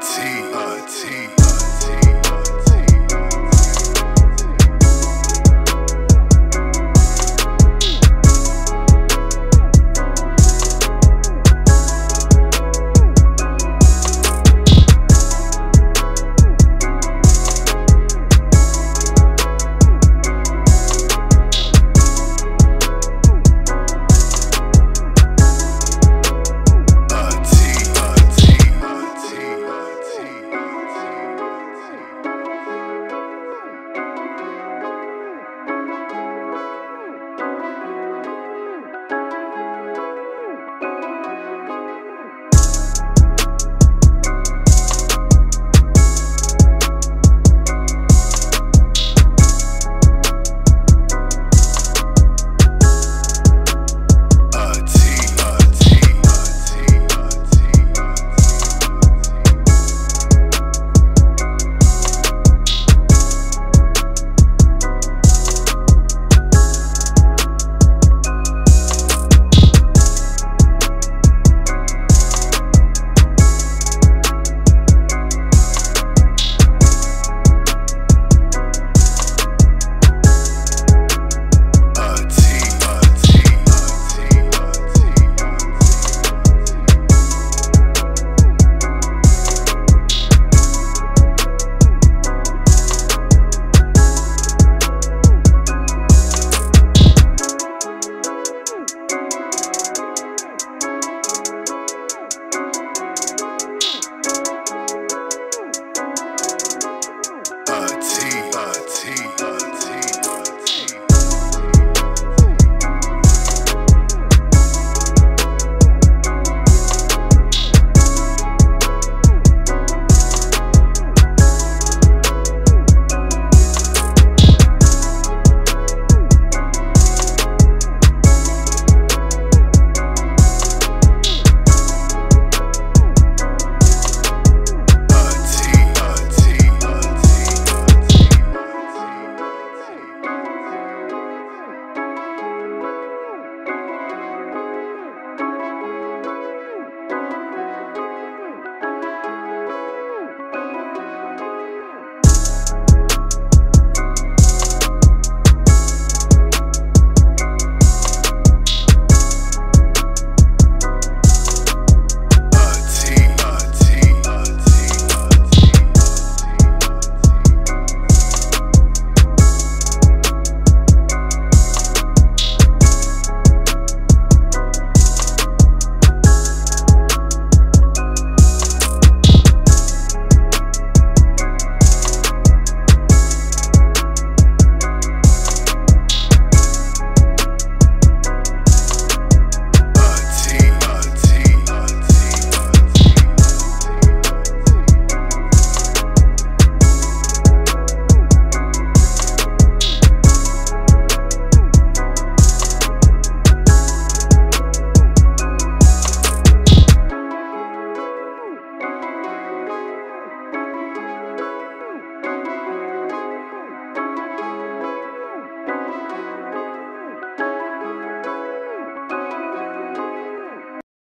T. A T.